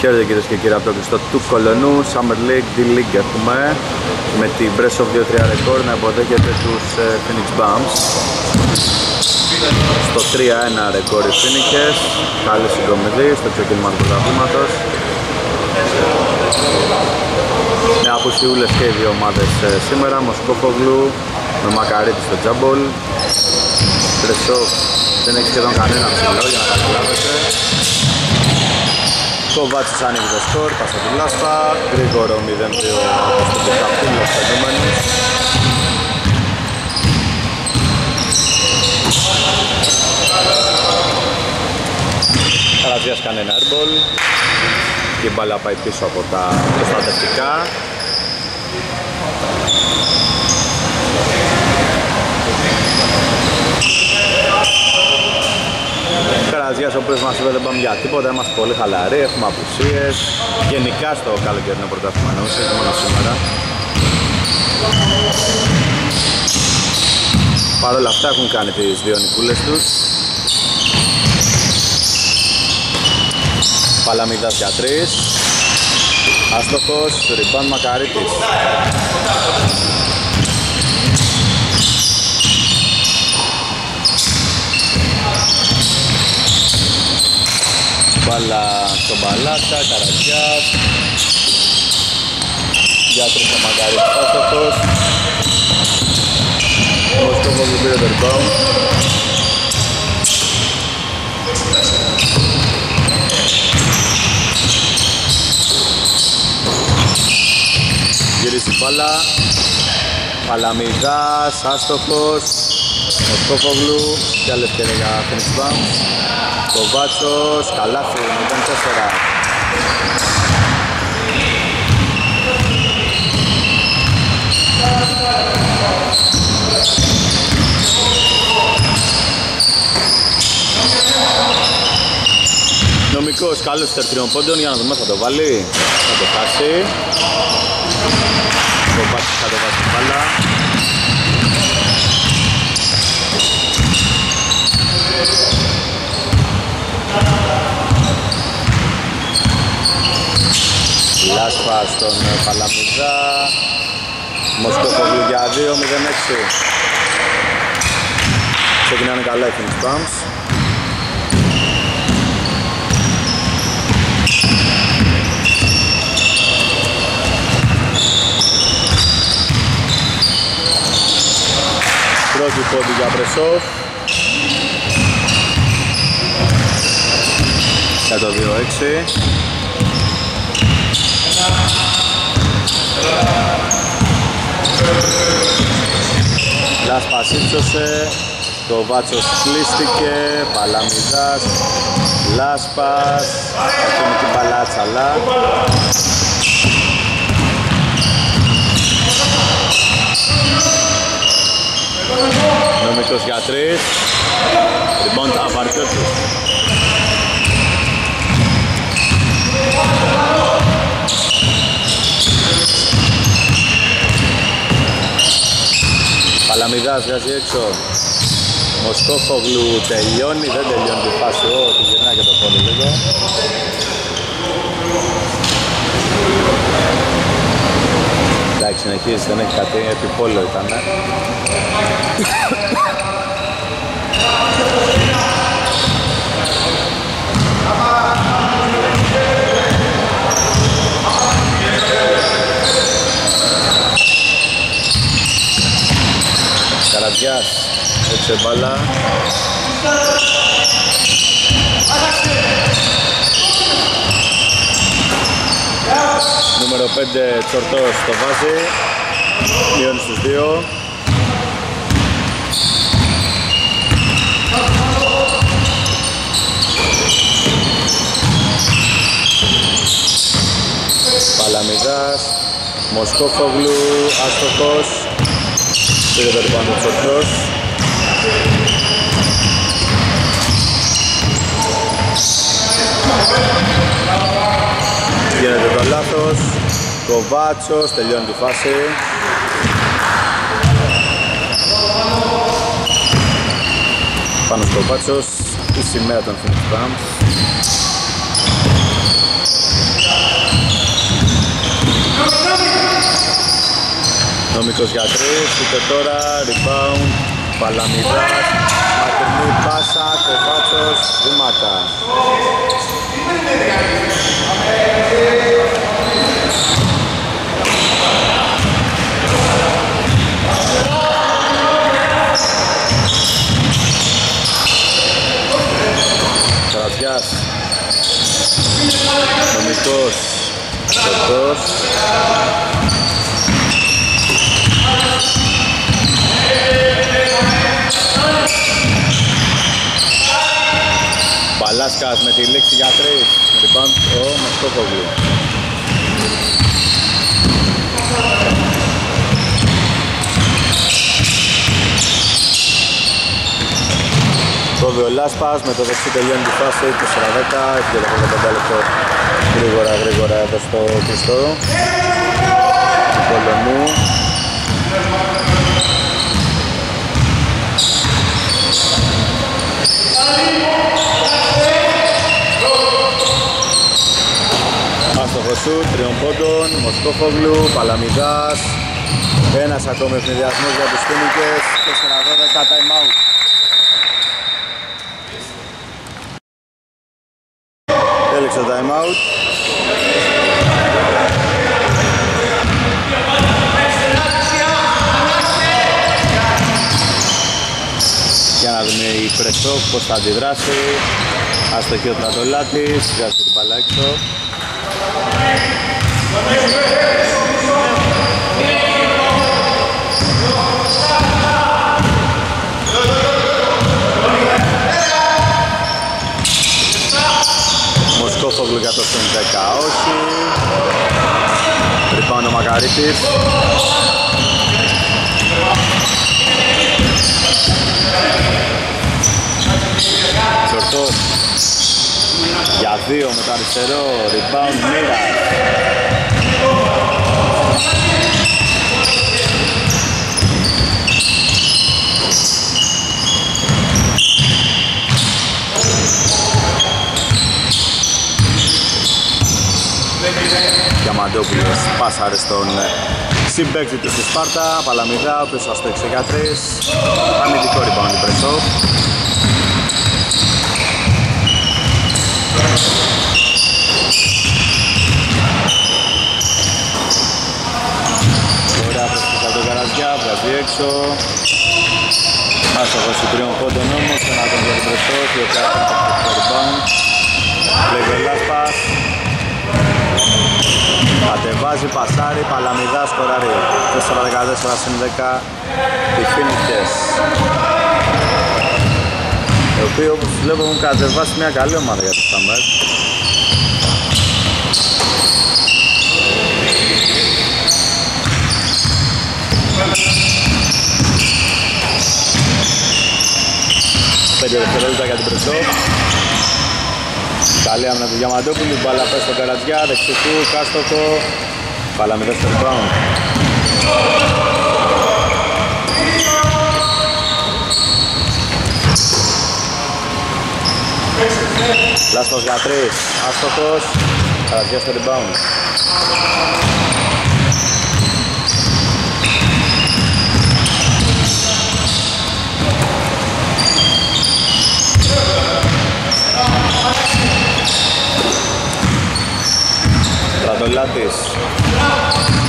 Χαίρετε κυρίες και κύριοι από το κλειστό του Κολονού, Summer League, D-League έχουμε με την Brest of 2-3 Record να υποδέχεται τους ε, Phoenix Bums. Στο 3-1 ρεκόρ οι Phoenix, καλή συγκομιδή στο ξεκίνημα του πρωταθλήματος. Με απουσιούλες και οι δύο ομάδες ε, σήμερα, Μοσκόπογλου με Μακαρίτη στο Τζάμπολ. Μπρεσόφ δεν έχει σχεδόν κανένα ψηλό για να καταλάβετε Κοβάτσις ανοίγει το σκορ, πάσα τη Λάσπα, γρήγορο 0-2 από το Καπούλο φαινόμενος. Καραζιάς κάνει ένα airball και η μπάλα πάει πίσω από τα προστατευτικά. Καραζιάς ο οποίος μας είπε δεν πάμε για τίποτα, είμαστε πολύ χαλαροί, έχουμε απουσίες γενικά στο καλοκαιρινό πρωτάθλημα νομίζω, όχι μόνο σήμερα. Παρ' όλα αυτά έχουν κάνει τις δύο νικούλες τους. Παλαμίδας για τρεις. Άστοχος, ριμπάν Μακαρίτης Μπάλα στον Μπαλάκα, Καρατιάς Γιατρός ο Μακαρίτης άστοχος Μοσκόβο που πήρε το rebound Γυρίζει μπάλα. Παλαμιδάς, άστοχος Μοσκόφογλου και άλλη ευκαιρία για Phoenix Bums Κοβάτσος, καλάθι, 0-4 Νομικός καλός τερτριών πόντων για να δούμε θα το βάλει. Θα το χάσει. Κοβάτσος θα το βάζει την μπάλα Λάσπα στον Παλαμιδά Μοσκόφογλου για 2-0-6 Ξεκινάνε καλά οι Phoenix Bums Πρώτη πόντι για Μπρεσόφ. Για το 2-6 Λάσπας ύψωσε, το Βάτσος κλείστηκε, Παλαμιδάς, Λάσπας, έχουμε την Παλάτσαλα. Νομικός για τρεις, rebound Αβαρκιώτης. Παλαμιδάς βγάζει έξω. Μοσκόφογλου τελειώνει, δεν τελειώνει τη φάση, ω, του γυρνάει και το πόδι λίγο. Εντάξει, συνεχίζει, δεν έχει κάτι, επιπόλαιο ήταν Καραδιάς, έτσι μπάλα Νούμερο 5 Τσορτός το βάζει. Μειώνεις στους 2 Παλαμιδάς Μοσκόφογλου Άστοχος Πήρε το λοιπόν του Τσορτός Γίνεται το λάθος. Κοβάτσος, τελειώνει τη φάση. Πάνω στο Κοβάτσος η σημαία των Phoenix Bums Νομικός για τρεις, ούτε τώρα, rebound, Παλαμιδάς, μακρινή πάσα, Κοβάτσος, βήματα. Καρατιάς, νομικός, Σωτός, Παλάσκας με τη λέξη για τρεις. Rebound ο Μασκόφογλου. Κόβει ο Λάσπας με το δεξί τελειώνει τη φάση 4-10. Έχει και 15 λεπτό γρήγορα γρήγορα εδώ στο κλειστό του Πολωνού. Άστοχο σου, τριών πόντων, Μοσκόφογλου, Παλαμιδάς. Ένας ακόμη ευνηδιασμός για τους Φίνικες 4-12 time out. Έλεξε το time out. Για να δούμε η Πρεσόκ πως θα αντιδράσει. Αστοχή ο Τρατολάτης, βγάζει την μπαλά έξω Μοσκόφογλου για το συν 10 όχι Ρυπάνω ο Μακαρίτης Σορτός για δύο με το αριστερό rebound μοίρα Διαμαντόπουλος πάσαρε στον ε, συμπέκτη του στη Σπάρτα Παλαμιδά, ο οποίος στο 6 για 3 αμυντικό rebound η Πρεσόφ Ωραία προσπίσα τον Καραζιά, βγάζει έξω. Άστοχος του τριών πόντων όμως, ένα τον για την Πρεσόφ η οποία έχει το rebound Λέγει ο Λάσπας Κατεβάζει, πασάρι, Παλαμιδά, σκοράρι. 4-14 συν 10 οι Φίνικες οι οποίοι όπως βλέπω έχουν κατεβάσει μια καλή ομάδα για το Σταμπάκ Πέντε δευτερόλεπτα για την Πρεσό. Καλή άμυνα του Διαμαντόπουλου, μπάλα πες στον Καρατζιά, δεξιού, κάστοχο. Παλαμιδές στο rebound Λάσπας για τρεις, άστοχος, Καρατζιάς στο rebound. Στρατολάτης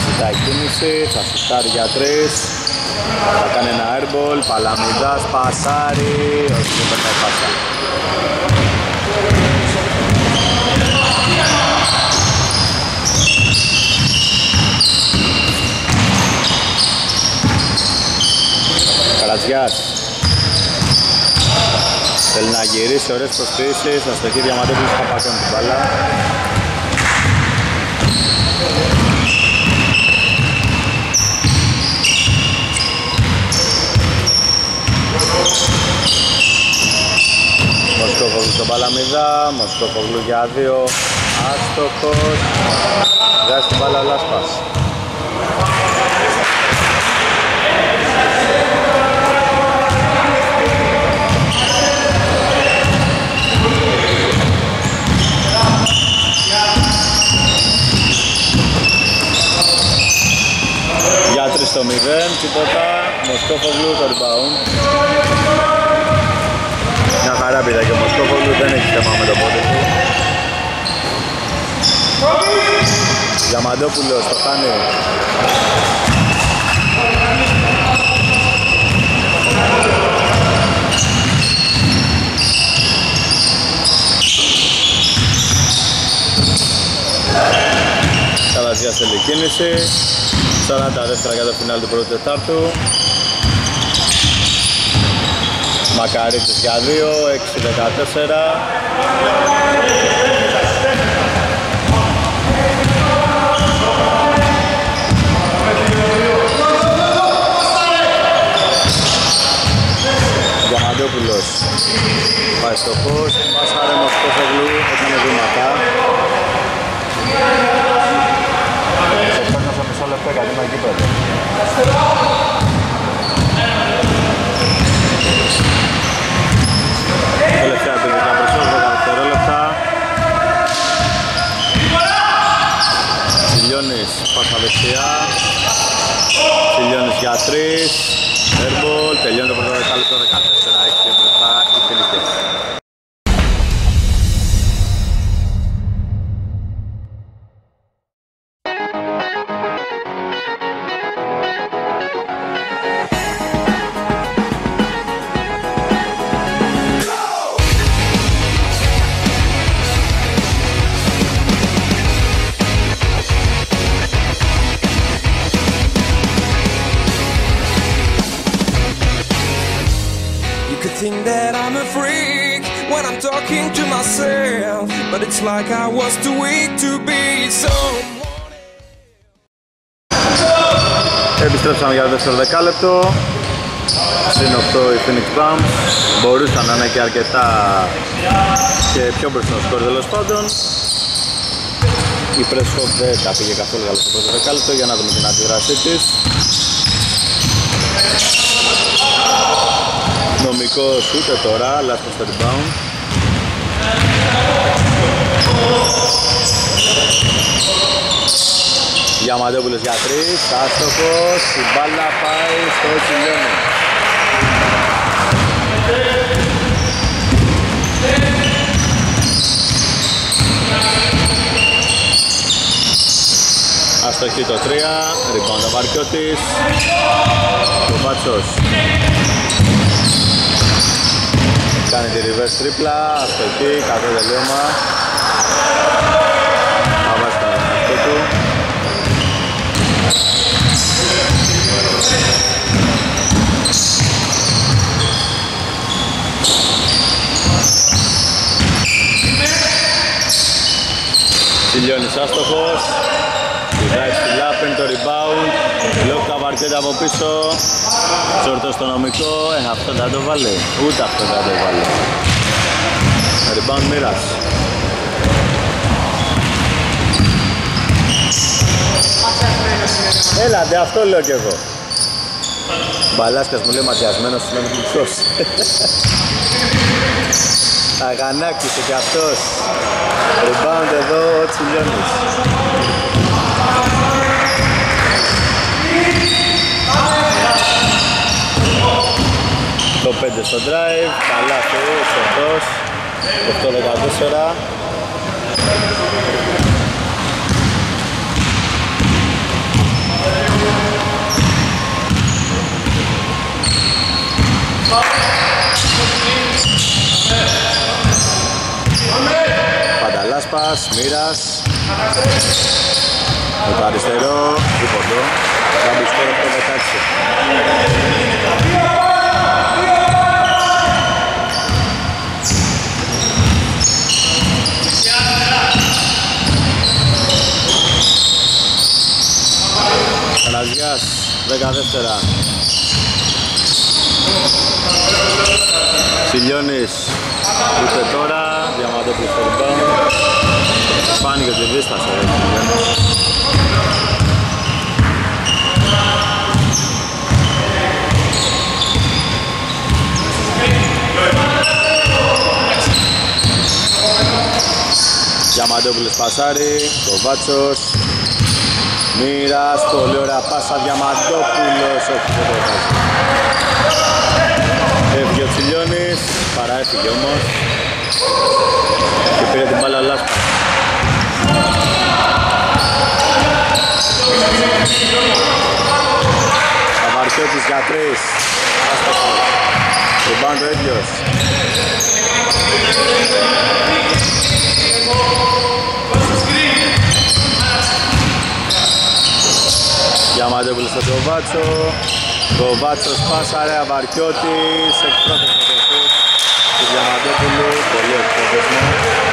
Ζητάει κίνηση, θα σουτάρει για τρεις. Θα κάνει ένα airball, Παλαμιδάς, πασάρι. Όχι δεν περνάει πάσα Καρατζιάς. Θέλει να γυρίσει, ωραίες προσπίσεις, αστοχή διαμαντόπουλος Παπακιόν την μπάλα. Μοσκόφογλου στον Παλαμιδά, Μοσκόφογλου για δύο, άστοχος, βγάζει την μπάλα ο Λάσπας. Στο 0, τίποτα. Μοσκόφογλου το rebound. Μια χαρά πήρα και ο Μοσκόφογλου δεν έχει θέμα με το πόδι του. Διαμαντόπουλος το κάνει. Καλαζίας θέλει κίνηση 40 δεύτερα για το φινάλ του πρώτου τετάρτου. Μακαρίτης για 2, 6-14 Διαμαντόπουλος πάει στο φως, Μασάρε Μοσκόφογλου, έκανε βήματα. Σε παίρνω στο μισό λεπτό γιατί είμαι γήπεδο Τελευταία επιλογή περισσότερο, 10 δευτερόλεπτα Τσιλιώνης, πάσα δεξιά. Τσιλιώνης για 3 Airball, τελειώνει το πρώτο δεκάλεπτο 14, 6 μπροστά οι φιλικές. It's like I was too weak to be someone. Επιστρέψαμε για το δεύτερο δεκάλεπτο. Συν 8 η Phoenix Plums. Μπορούσαν να είναι και αρκετά και πιο μπροστά στο σκορ τέλος πάντων. Η Πρέσχο δεν τα πήγε καθόλου καλά στο πρώτο δεκάλεπτο για να δούμε την αντιδράσή της. Νομικός ούτε τώρα, λάθος στο rebound. Διαμαντόπουλος για τρεις, άστοχος, η μπάλα πάει στο τσιλιόνι. Αστοχή το 3, rebound ο Βαρκιώτης, ο Μπάτσος κάνει τη reverse τρίπλα, αστοχή, κακό τελείωμα. Θα βάζει τον εαυτό του. Τσιλιώνης άστοχος, πηδάει ψηλά, παίρνει το rebound, Λόκ Καβαρκέτα από πίσω, Τσόρτο στο νομικό, ε, αυτό δεν το βάλει, ούτε αυτό δεν το βάλει. Rebound μοίρας. Έλατε, αυτό λέω κι εγώ. Μπαλάσκας μου λέει ματιασμένος, είναι μισός. Αγανάκησε κι αυτός. Rebound εδώ ο Τσιλιώνης. Το 5 στο drive, καλά του, σωστός. 8-14. Πανταλάσπας, Μοίρας Με το αριστερό, δίποντο Κάμπι σκορ 8-16 Καλαζιάς, 10 δεύτερα Σιλιώνης ούτε τώρα, Διαμαντόπουλος στο rebound Φάνηκε ότι δίστασε ρε Σιλιώνης Διαμαντόπουλος πασάρι, το Βάτσος Μοίρας, πολύ ωραία πάσα, Διαμαντόπουλος, όχι δεν το βάζει. Έφυγε ο Τσιλιώνης, παρά έφυγε όμως. Και πήρε την μπάλα Λάσπα. Αβαρκιώτης για τρεις. Άστοχο. Rebound ο ίδιος. Διαμαντόπουλος στο Κοβάτσο. Κοβάτσος πάσαρε, Αβαρκιώτης, εκπρόθεσμο το σουτ του Διαμαντόπουλου, πολύ εκπρόθεσμο.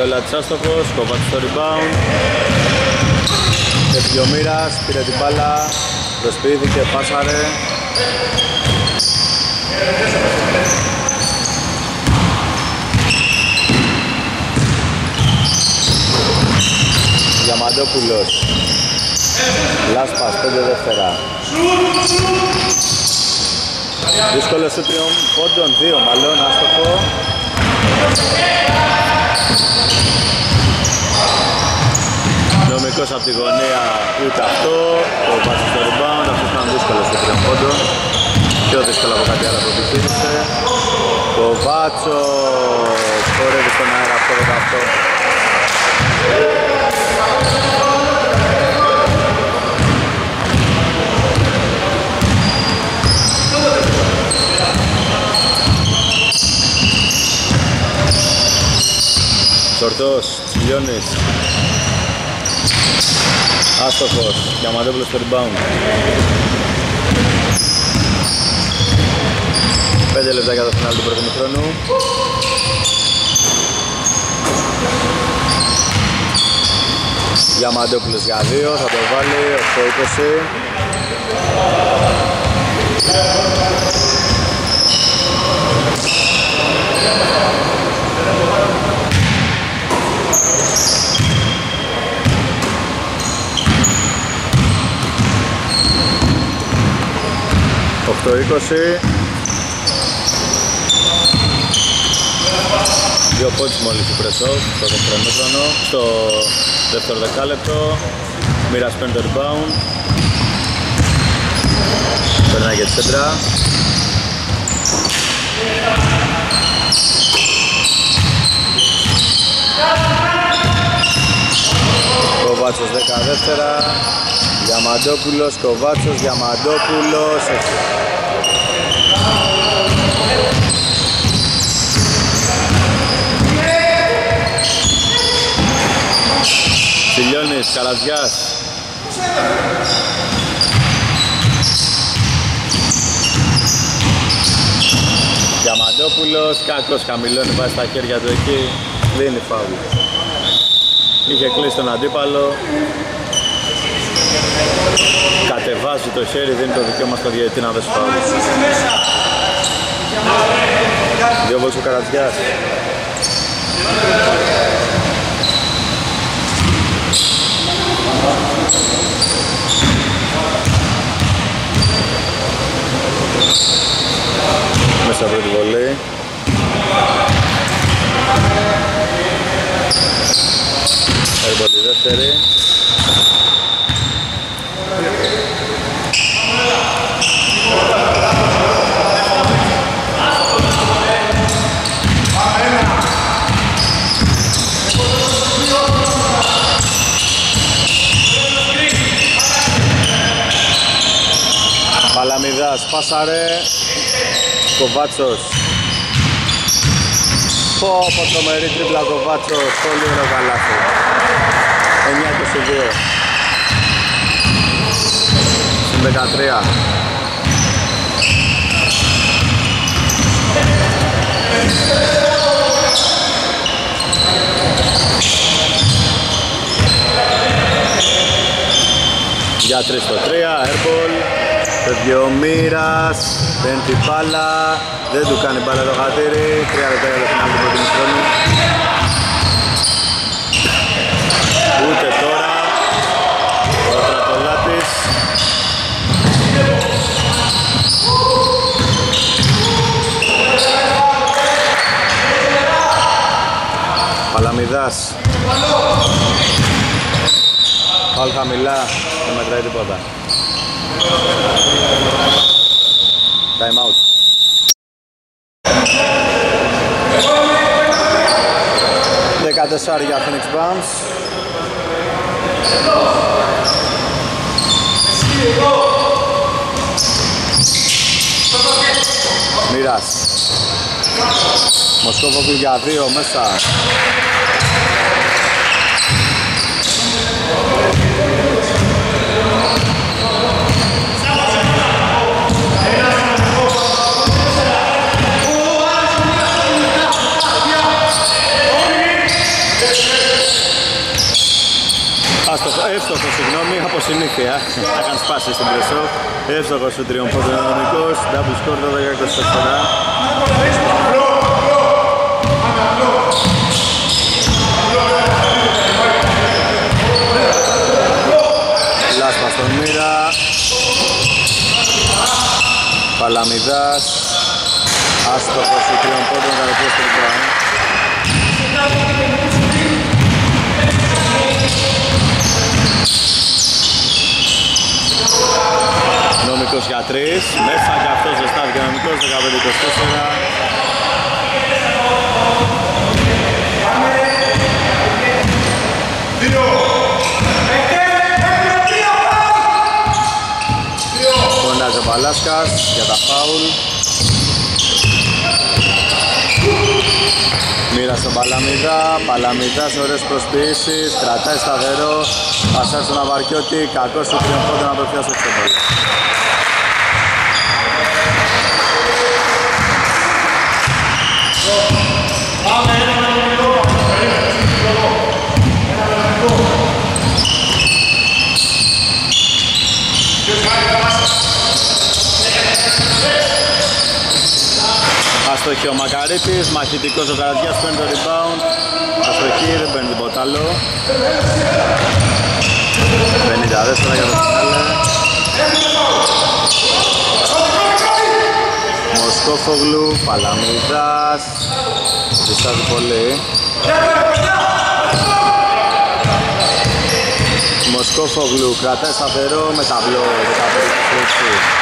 Ραντολάτης άστοχος, Κοβάτσος στο rebound. Έφυγε ο Μοίρας, πήρε την μπάλα, προσποιήθηκε, πάσαρε. Διαμαντόπουλος. Λάσπας, 5 δεύτερα. Δύσκολο σου τριών πόντων, δύο μάλλον, άστοχο. Νομικός από τη γωνία ούτε αυτό, το πάση στο rebound, αυτός ήταν δύσκολος στο τριών πόντων. Πιο δύσκολο από κάτι άλλο που επιχείρησε. Το Βάτσος χορεύει στον αέρα αυτό το αυτό. Σορτός, Τσιλιώνης Άστοχος, Διαμαντόπουλος στο rebound. 5 λεπτά για το φινάλ του πρώτου χρόνου Διαμαντόπουλος για 2, θα το βάλει 8-20 8-20 Δύο πόντς μόλις του Πρεσόφ στο δεύτερο μέτρονο, στο δεύτερο δεκάλεπτο. Μοίρας παίρνει το rebound. Περνάει για τη σέντρα. Κοβάτσος 10 δεύτερα. Διαμαντόπουλος, Κοβάτσος, Διαμαντόπουλος Φιλιώνης, Καλαζιάς. Διαμαντόπουλος, Κάκος χαμηλώνει, βάζει τα χέρια του εκεί, δίνει φάουλ. Είχε κλείσει τον αντίπαλο, κατεβάζει το χέρι, δίνει το δικαίωμα στο διαιτητή να δώσει φάουλ. Δύο βόλους ο Καρατζιάς. Μέσα από τη βολή. Έρχονται τη δεύτερη. Παλαμιδάς, πάσαρε, Κοβάτσος. Πω πω τρομερή τρίπλα Κοβάτσος, πολύ ωραίο καλάθι. 9-22. Στην 13. Για 3 στο 3, airball. Φεύγει ο Μύρας, μπάλα, δεν του κάνει μπάλα το χατήρι, τρία λεπτά για το φινάλι του πρώτου χρόνου. Ούτε τώρα, ο Τρατολάτης. Παλαμιδάς. Πάλι χαμηλά, δεν μετράει τίποτα. Time out. Δεκατεσσάρι για Phoenix Browns. Μοίρας Μοσκόβογλου για δύο μέσα Άστοχο, εύστοχο, συγγνώμη, από συνήθεια. Θα είχαν σπάσει στην πρεσό. Εύστοχος ο τριών πόντων νομικός, double score 12-24. Λάσπα στον Μοίρα. Παλαμιδάς. Άστοχος ο τριών πόντων, καροπιές στον Μπράουν. Νομικός για τρεις, μέσα και αυτός ζεστάθηκε νομικός, 15-24. Φωνάζει ο Παλάσκας για τα φάουλ. Μοίρα στον Παλαμίδα, Παλαμίδας ωραίες προσποιήσεις, κρατάει σταθερό, πασάρει στον Αβαρκιώτη, κακός του τριών πόντων να το Αστοχή ο Μακαρίτης, μαχητικός ο Καρατιάς παίρνει το rebound. Αστοχή, δεν παίρνει τίποτα άλλο 54 για το φινάλε. Μοσκόφογλου, Παλαμίδας. Διστάζει πολύ. Μοσκόφογλου κρατάει σταθερό με ταμπλό 15-26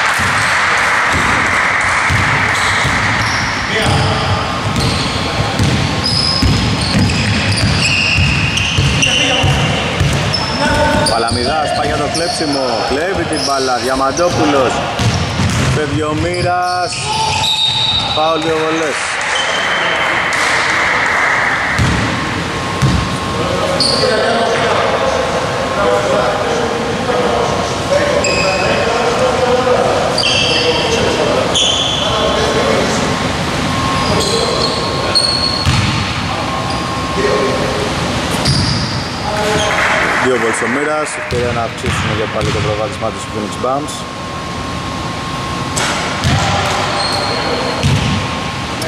Παλαμιδάς πάει για το κλέψιμο, κλέβει την μπάλα, Διαμαντόπουλος, φεύγει ο Μοίρας, φάουλ δύο βολές. Δύο βολές ο Μοίρας, ευκαιρία να αυξήσουν για πάλι το προβάδισμά του Phoenix Bums.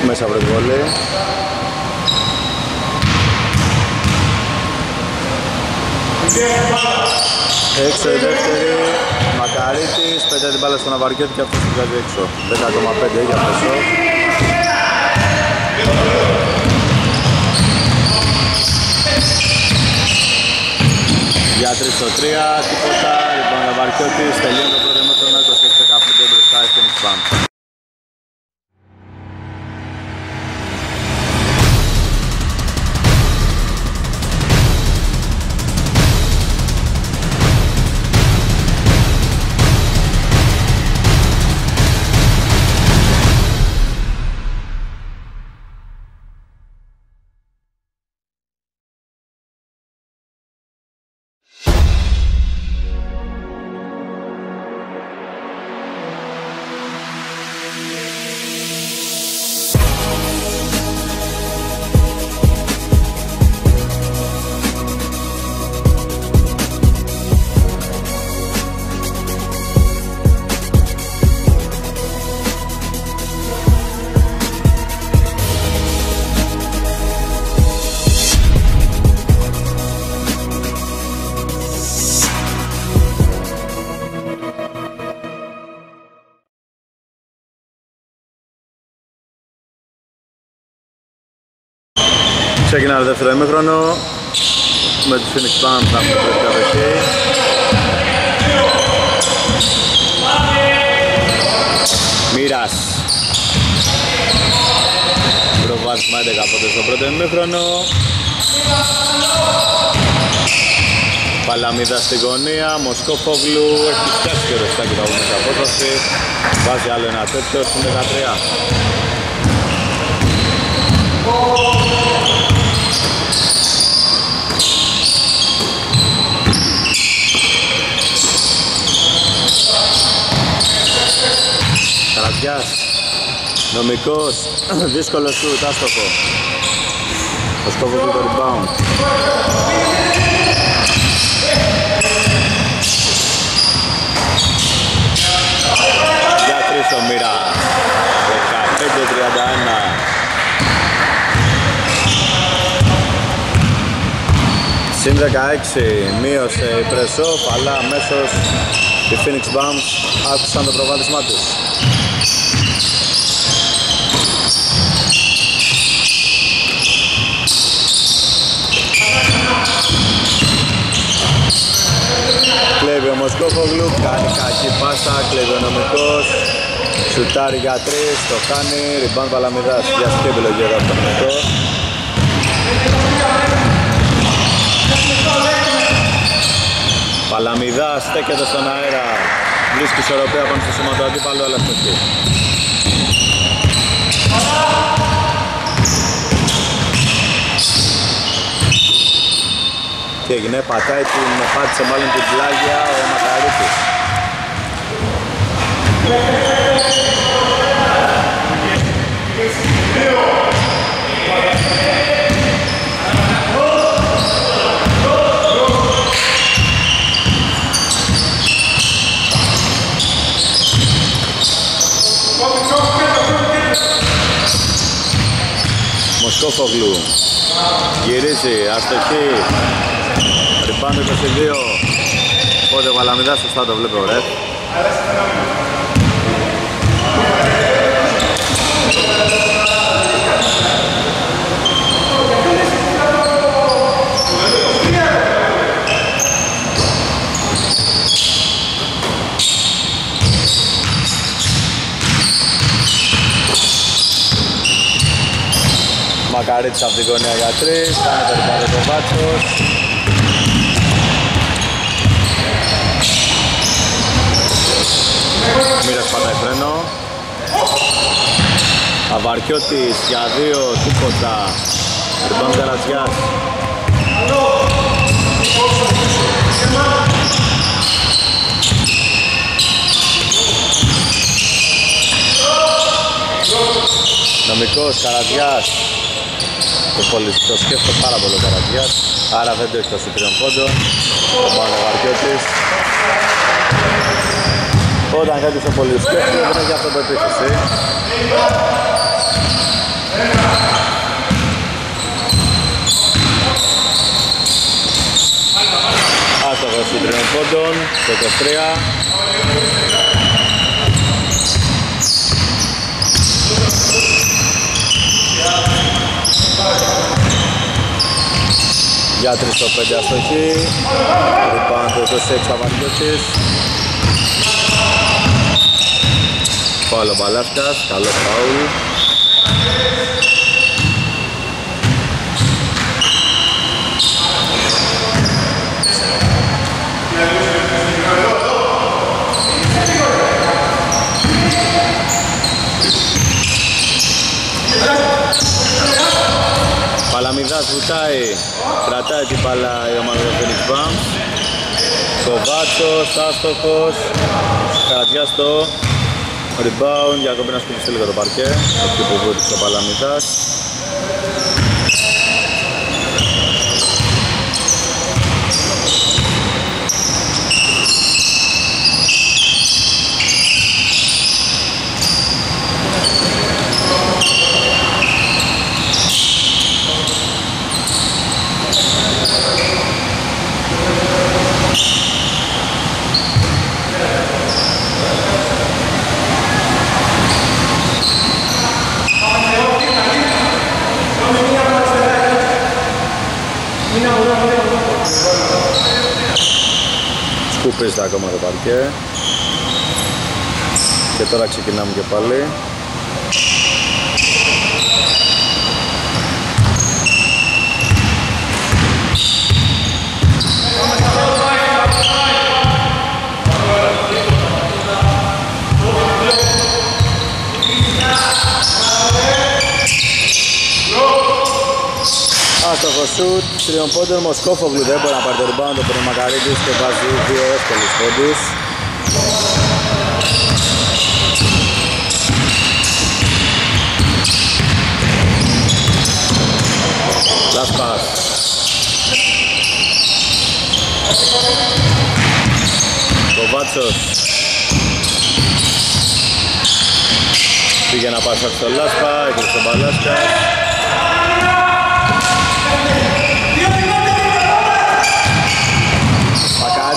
Μέσα βρε βολή. Έξω η δεύτερη, Μακαρίτης, πέτάει την μπάλα στον Αβαρκέτη και αυτός την βγάζει έξω. 10,5 για πεσό. Για 3 στο 3, τίποτα, λοιπόν, Αβαρκέτης, τελειώνει το πρώτο μέτρο με 26-15 μπροστά, Phoenix Bums. Ξεκινάει το δεύτερο ημίχρονο με τους Phoenix Suns να έχουν πρώτη κατοχή. Μοίρας. Προβάσμα 11 από το πρώτο ημίχρονο. Παλαμίδα στη γωνία, Μοσκόφογλου έχει πιάσει και ρωστάκι τα μέσα απόσταση. Βάζει άλλο ένα τέτοιο στην 13. Καρατιάς, νομικός, δύσκολο σου, άστοχο. Μοσκόφογλου το rebound. Για τρεις ο Μοίρα. 15-31. Συν 16 μείωσε η Πρεσόπ, αλλά αμέσως οι Phoenix Bums άκουσαν το προβάδισμά τους. Μοσκόφογλου, κάνει κακή πάσα, κλέβει ο νομικός. Σουτάρει για τρεις, το κάνει, ριμπάν Παλαμιδάς, βιαστική επιλογή εδώ από το νομικό Παλαμιδάς στέκεται στον αέρα, βρίσκει ισορροπία πάνω στο σώμα του αντίπαλου, αλλά στοχή. Τι έγινε, πατάει την, πάτησε μάλλον την πλάγια ο Μακαρίτης. Μοσκόφογλου γυρίζει, αστοχή Ριμπάντο 22 Πότε ο Βαλαμιδάς σωστά το βλέπει ο Ρεφ Μακαρίτης από την γωνία για τρεις, κάνει το ριμπάντο το Βάτσος Μοίρας πατάει φρένο Αβαρκιώτης για δύο τίποτα Ριμπάν Καρατζιάς. Νομικός Καρατζιάς. Το, πολύ, το σκέφτεται πάρα πολύ ο Καρατζιάς. Άρα δεν το έχει το τριών πόντων ο Παναγαρκιώτης όταν κάποιος το πολύ σκέφτεται δεν έχει αυτοπεποίθηση Άστοχος των τριών πόντων το 23 για 3 στο 5 αστοχή. Ριμπάν το 26 Σταβανιώτης Παύλο Μπαλάσκας, καλό φάουλ. Παλαμιδάς βουτάει, κρατάει την μπάλα η ομάδα του Phoenix Bums Κοβάτσος, άστοχος, Καρατιάς στο rebound, για ακόμη να σκουπιστεί λίγο το παρκέ, εκεί που βούτησε ο Παλαμιδάς Σκουπίζεται ακόμα το παρκέ. Και τώρα ξεκινάμε και πάλι. Άστοχο σουτ, τριών πόντων, Μοσκόφογλου δεν μπορεί να πάρει το rebound, το παίρνει Μακαρίτης και βάζει δύο εύκολους πόντους. Last pass. Κοβάτσος. Πήγε να πάσα στο Λάσπα, έκλεισε τον Μπαλάσκα.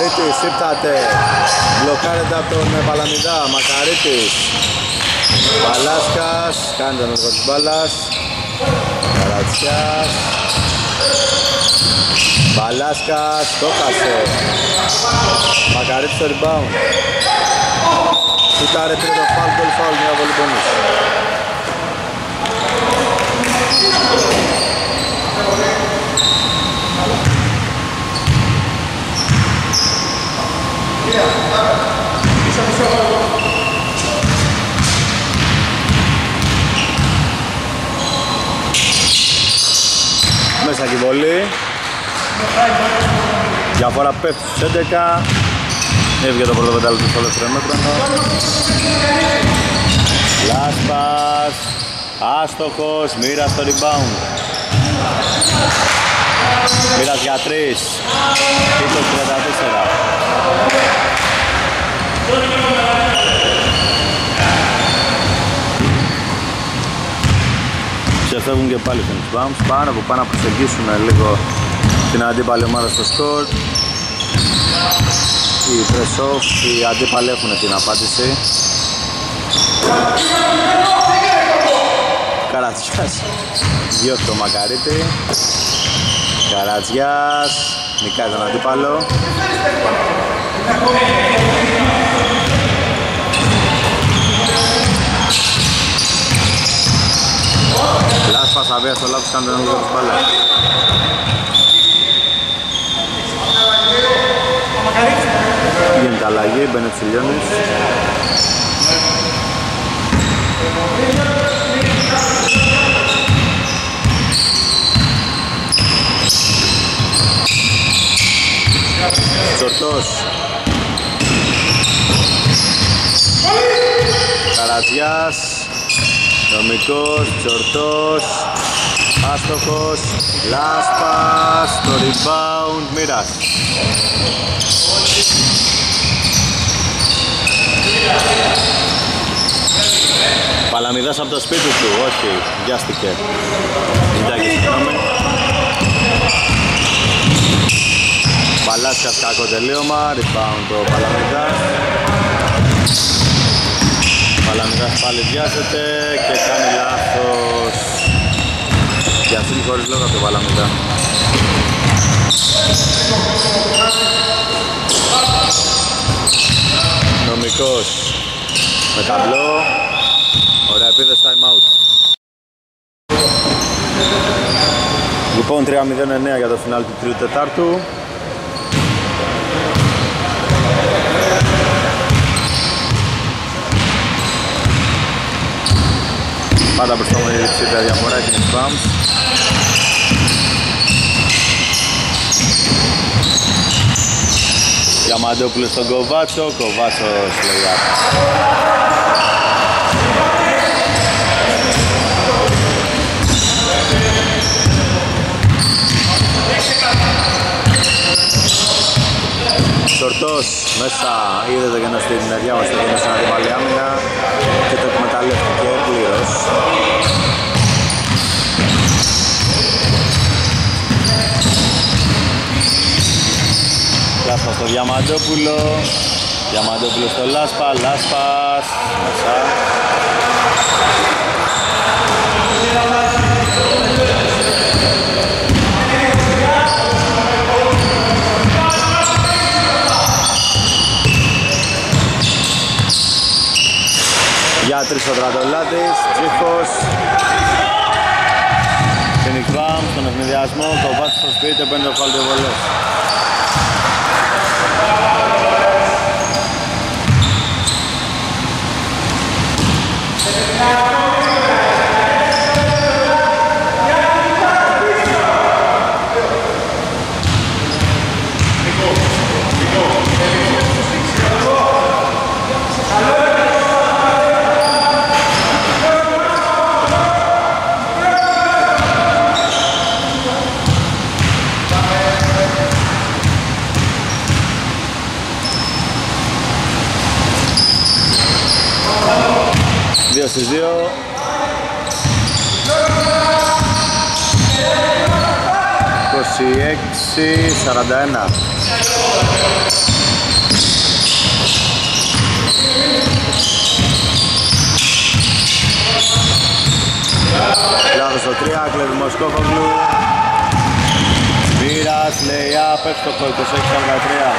Μακαρίτης ήρθατε, μπλοκάρεται από τον Παλαμιδά, Μακαρίτης. Μπαλάσκας, κάνει τον έργο της μπάλας. Καρατσιάς. Μπαλάσκας, το κασε. Μακαρίτης στο rebound. Σουτάρε πήρε το φάουλ, γκολ φάουλ, μια βολή πόνους. Μέσα και η βολή. Διαφορά πέφτει στους 11. Έβγε το πρώτο πεντάλεπτο στο δεύτερο μέτρονο. Λάσπας. Άστοχος. Μοίρας στο rebound. Μοίρας για 3. Τίτλος 34. Ξεφεύγουν και πάλι Phoenix Bumps πάνω που πάνε να προσεγγίσουν λίγο την αντίπαλη ομάδα στο σκορ. Οι press off, οι αντίπαλοι έχουν την απάντηση. Καρατζιάς διώχνει το Μακαρίτη. Καρατζιάς νικάει τον αντίπαλο Λάσπας αβία στο λάθος κάνει τον λίγο της μπάλας. Γίνεται αλλαγή, μπαίνει ο Τσιλιώνης. Τσορτός. Καρατζιάς. Νομικός, Τσορτός, Άστοχος, Λάσπας, το rebound, Μοίρας. Παλαμιδάς από το σπίτι του, όχι, βιάστηκε. Ζητάει και συγγνώμη. Παλάσκας κακό τελείωμα, rebound το Παλαμιδάς. Παλαμιδάς πάλι βιάζεται και κάνει λάθος. Βιαστήνει χωρίς λόγο από το Παλαμιδά. Νομικός με ταμπλό. Ωραία επίδεση time out. Λοιπόν 3-0-9 για το φινάλ του τρίτου τετάρτου. Πάντα μπροστά μου η ψήφια διαφορά και τις μπαμς. Διαμαντόπουλος στον Κοβάτσο, Κοβάτσος λέει Σορτός μέσα είδε το κενό στην μεριά μας το κενό στην αντιπαλή άμυνα και το εκμεταλλεύτηκε πλήρως. Λάσπα στο Διαμαντόπουλο Διαμαντόπουλο στο Λάσπα, Λάσπας μέσα Πίσω Τραντολάτης, Τσίφος Φινικ Βαμ στον ευνηδιασμό, το Βάτς προσποιείται, παίρνει το φάλτιο βολές Thank 2 στις 2 26-41 Λάθος το 3, κλέβει Μοσκόφογλου Βίρας, Λεϊά, πέφτει το 26-43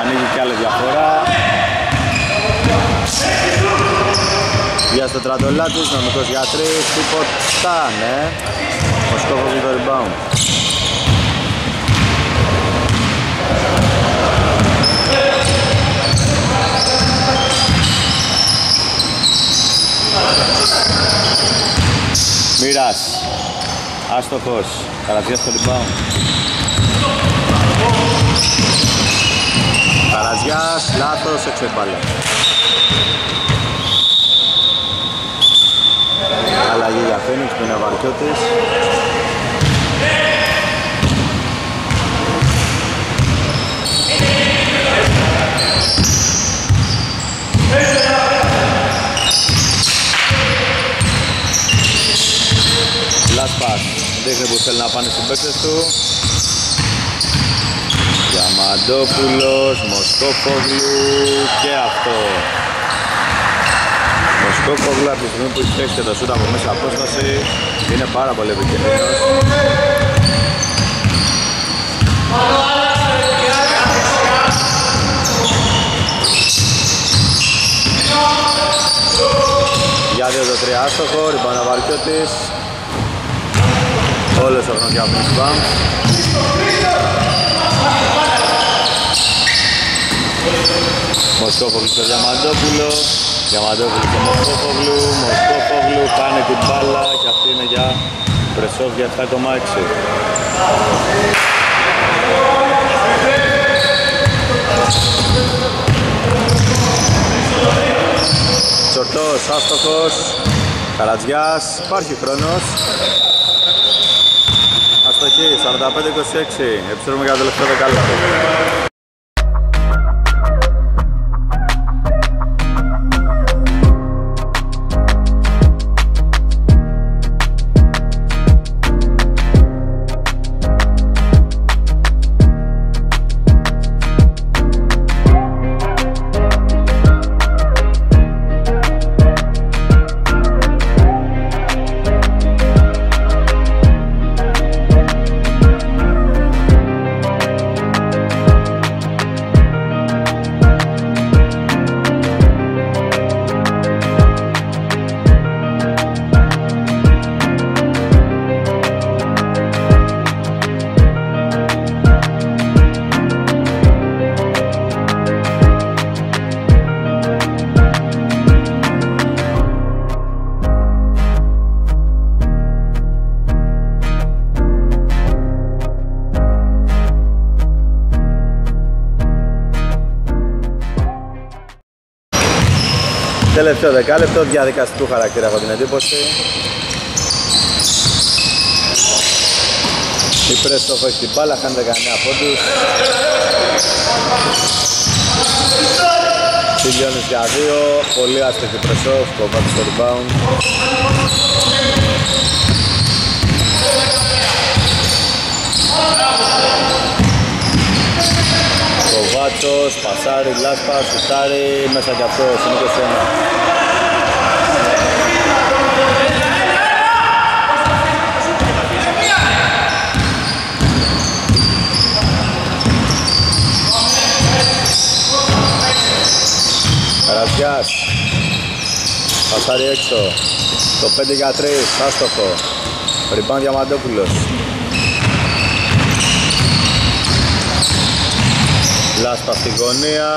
Ανοίγει κι άλλη διαφορά. Για στο τρατολάτης, νομικός για τρεις, τίποτα, ναι. Μοσκόφογλου το rebound. Μοίρας, άστοχος, Καρατζιάς στο rebound. Καρατζιάς, λάθος, έξω η μπάλα. Αλλαγή για Φένιξ που είναι ο Βαρκιώτης. Last pass. Δείχνει που θέλει να πάνε στους παίκτες του. Διαμαντόπουλος, Μοσκόφογλου και αυτό. Μοσκόφογλου από τη στιγμή που έχεις παίξει και το σούτ από μέσα απόσταση είναι πάρα πολύ επικίνδυνος. Για 2 το 3 άστοχο, ριμπάνα Βαρκιώτης. Όλες ο χρονιά από τους μπαμ. Μοσκόφογλου στο Διαμαντόπουλο. Διαμαντόπουλο στο Μοσκόφογλου. Μοσκόφογλου κάνει την μπάλα και αυτή είναι για Πρεσόφ για 7,6. Τσορτός, άστοχος, Καρατζιάς, υπάρχει χρόνος. Αστοχή, 45-26, επιστρέφουμε για το τελευταίο δεκάλεπτο. Τελευταίο δεκάλεπτο, διαδικαστικού χαρακτήρα έχω την εντύπωση. Η Πρέστοφ έχει την μπάλα, κάνει 19 πόντους. Τελειώνεις για δύο, πολύ άστοχη Πρεσόφ, κομμάτι στο rebound. Κοβάτσος, πασάρι, λάσπα, σουτάρι, μέσα και αυτό, είναι 21. Καρατζιάς Πασάρι έξω. Το 5 για 3, άστοχο. Ριμπάν Διαμαντόπουλος. Λάσπα στη γωνία.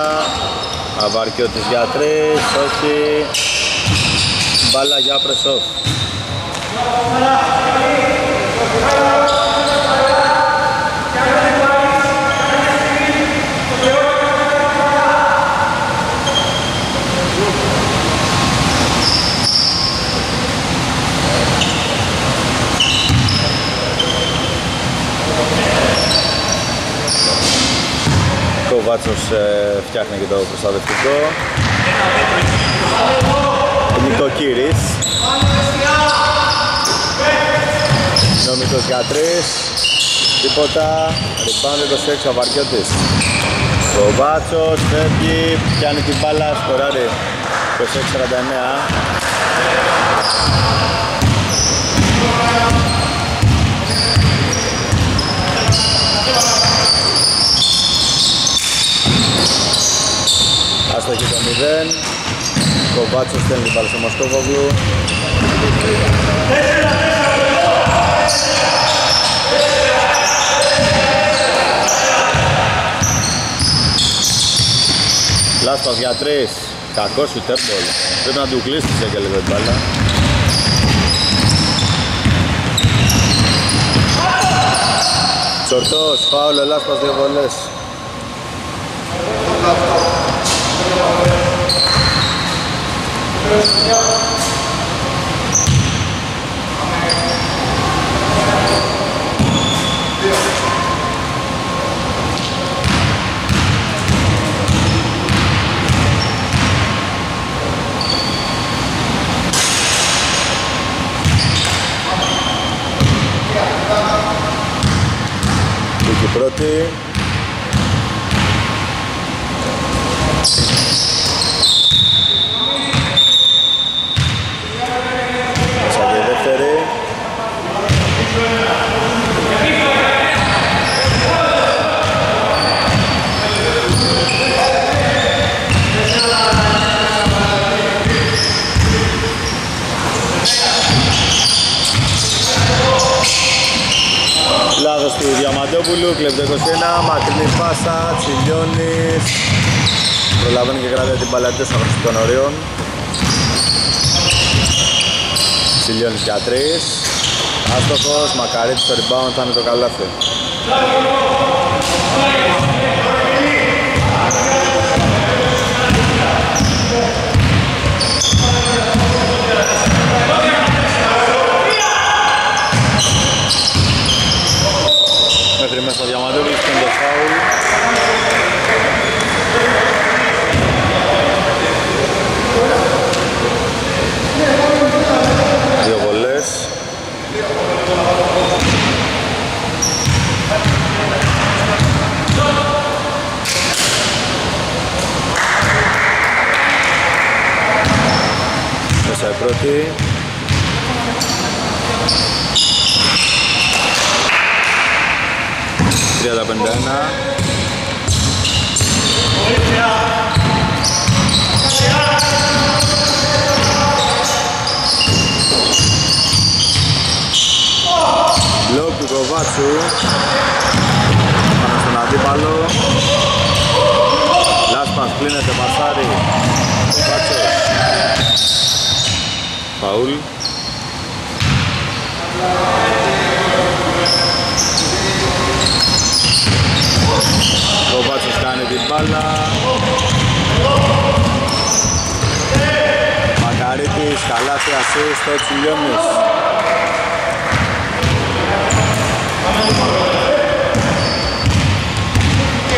Αβαρκιώτης για 3, όχι. Μπάλα για Πρεσόφ. Κοβάτσος ε, φτιάχνει και το προστατευτικό. Νικοκύρης. Νομικός για τρεις. Τίποτα. Ριμπάνω 26 ο Βαρκιώτης. Κοβάτσος φεύγει, πιάνει την μπάλα, σκοράρει 26-49. Άστοχη το 0. Κοβάτσος στέλνει την μπάλα στο Μοσκόβογλου. Λάσπας για τρεις. Κακός σου τέμπολ. Πρέπει να του κλείσεις και λίγο την μπάλα. Τσορτός, φάουλ, ο Λάσπας δύο βολές. Prote και κρατάει την παλατή στα βράση των ορίων. Τσιλιώνης για 3 Άστοχος, Μακαρίτης στο rebound, θα είναι το καλάθι Μέχρι μέσα ο Διαμαντόπουλος και το φάουλ Δύο βολές Μέσα η πρώτη Τριάντα πενήντα ένα Μπλοκ του Κοβάτσου Πάνω στον αντίπαλο Λάσπας κλείνεται Μασάρι Κοβάτσος Φαούλ Κοβάτσος κάνει την μπάλα. Μακαρίτης, καλάθι ασίστ, το Τσιλιώνης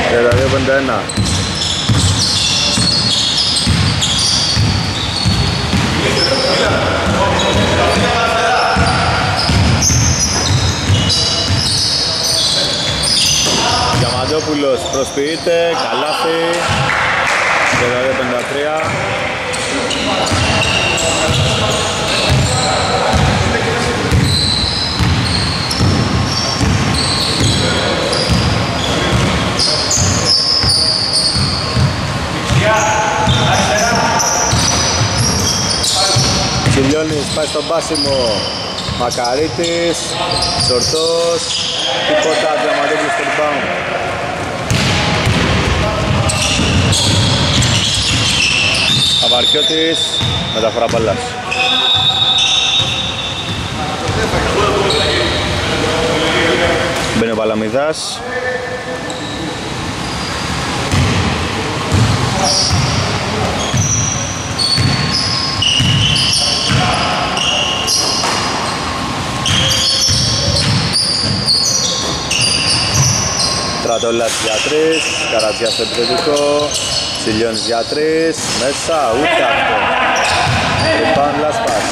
Τριάντα δύο πενήντα ένα. Διαμαντόπουλος προσποιείται, καλάθι 32-53 πάει στον πάσιμο Μακαρίτης, Σορτός, τίποτα, Διαμαντόπουλος στο rebound. Αβαρκιώτης, μεταφορά μπαλάς. Μπαίνει ο Παλαμιδάς. Στρατόλας για 3, Καρατζιάς στο επιθετικό, Σιλιώνης για 3, μέσα, ούτε αυτό. Rebound last pass.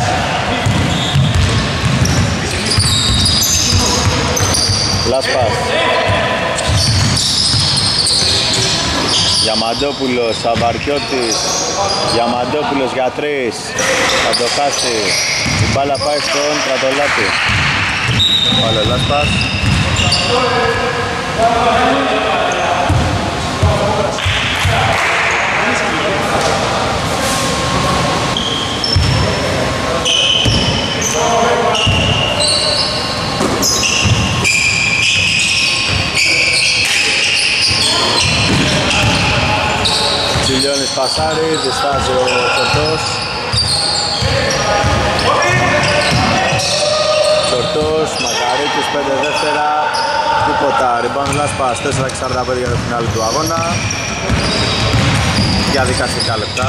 Last pass. Διαμαντόπουλος, Αβαρκιώτης, Διαμαντόπουλος για 3, θα το χάσει. Η μπάλα πάει στον Στρατολάτη. Πάλι last pass. Τσιλιώνης Πασάρη, διστάζει ο Τσορτός. Τσορτός, Μακαρίτης, 5 δεύτερα, τίποτα. Rebound last pass, 4.45 για το φινάλι του αγώνα. Για δικαστικά λεπτά.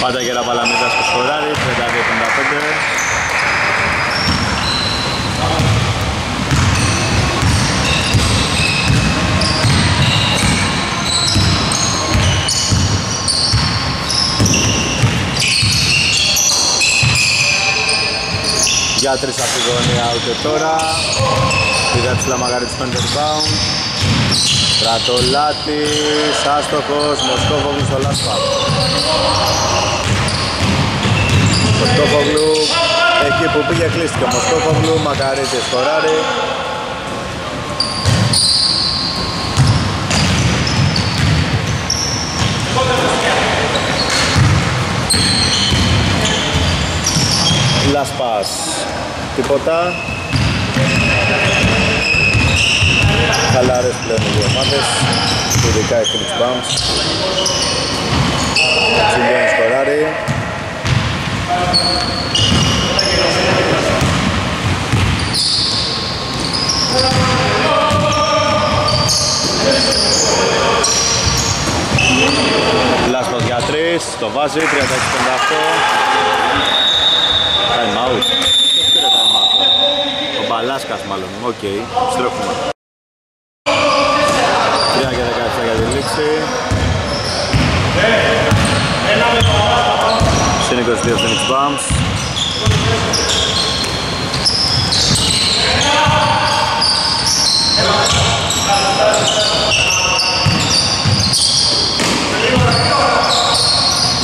Πάντα και Παλαμίδας που σκοράρει, 32-55. Για τρεις από τη γωνία ούτε τώρα. Είδα της Λαμαγαρίτης πέντε rebound. Στρατολάτης, άστοχος, Μοσκόβογλου στο last pass. Μοσκόβογλου, εκεί που πήγε κλείστηκε ο Μοσκόβογλου, Μακαρίτης σκοράρει. Last pass. Τίποτα. Χαλάρες πλέον οι δύο ομάδες. Ειδικά οι Phoenix Bumps. Τσιλιώνει σκοράρει. Λάσπας για τρεις. Το βάζει. 36-58. Time out. Ποιος πήρε time out. Ο Μπαλάσκας μάλλον. OK. Okay. Στρέφουμε. 3 και 17 για τη λήξη. Συν 22 Phoenix Bums.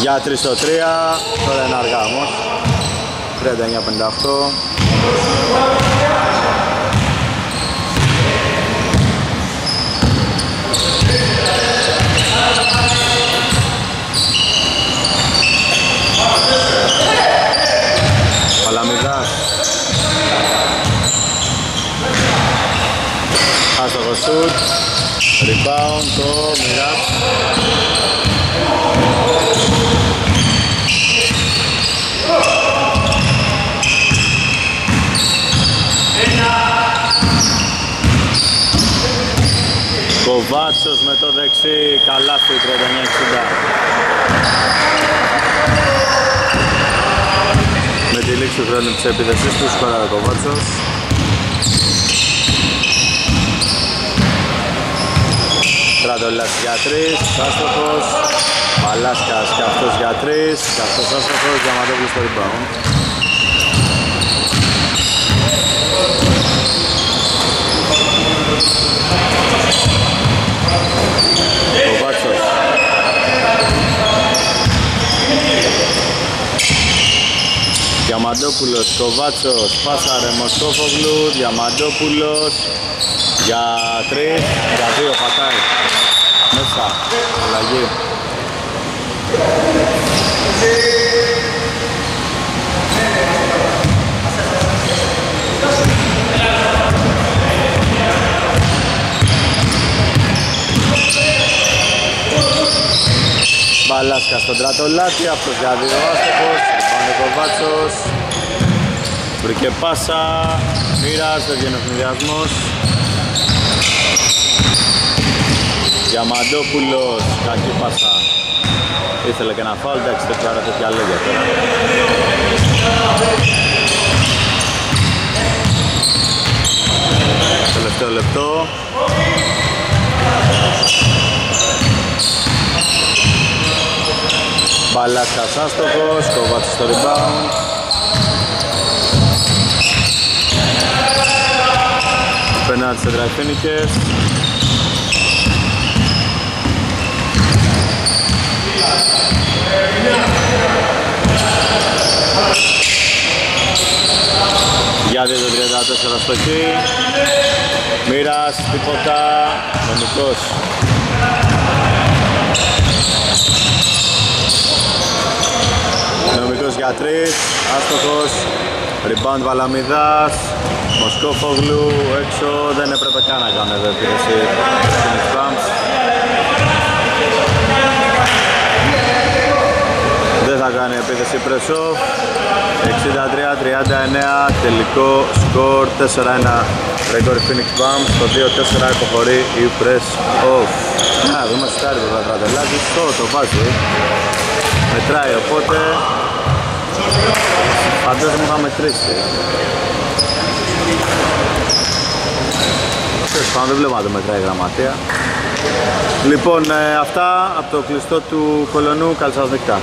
Για 3 στο 3, τώρα είναι αργά όμως. 39-58. Παλαμιδάς Άστοχος σουτ Rebound το Μιράτ Κοβάτσος με το δεξί καλάθι 39-60 Με τη λήξη του χρόνου της επίδεσης του σκοράρει ο Κοβάτσος Στρατολάς για τρεις, άστοχος Παλάσκας και αυτός για τρεις και αυτός άστοχος, Διαμαντόπουλος στο rebound. Κοβάτσος Διαμαντόπουλος, Κοβάτσος, Πάσαρε, Μοσκόφογλου, Διαμαντόπουλος για τρεις, για δύο πατάει. Μέσα, αλλαγή. Μπαλάσκα στον Τρατολάτη, αυτός για δύο άστοχος, πάνε Κοβάτσος. Βρήκε πάσα, μοίρας, δεν βγαίνει ο συνδυασμός. Διαμαντόπουλος, κακή πάσα. Ήθελε και ένα φάουλ, εντάξει, τέτοια ώρα τέτοια λόγια τώρα. Τελευταίο λεπτό. Μπαλάσκας άστοχος, Κοβάτσος στο rebound. Πενάτη σε Φίνικες. Για 2.34 στο χ. Μοίρας, τίποτα. Νομικός. Νομικός για τρεις, άστοχος, rebound Βαλαμιδάς, Μοσκόφογλου έξω, δεν έπρεπε καν να κάνουν εδώ επίθεση Phoenix Pumps. Δεν θα κάνει επίθεση Πρεσόφ, 63-39, τελικό σκορ 4-1 ρεκόρ Phoenix Pumps, το 2-4 υποχωρεί η Press Off. Να δούμε στάρι το Βατραδελάκη, το το βάζει. Μετράει οπότε Φαντάζομαι θα μετρήσει. Τέλος πάντων δεν βλέπω να το μετράει η γραμματεία. Λοιπόν, ε, αυτά από το κλειστό του Κολονού. Καλή σας νύχτα.